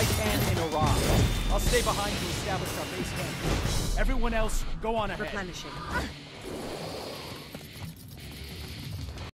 I can in Iran. I'll stay behind to establish our base camp. Everyone else, go on ahead. Replenishing.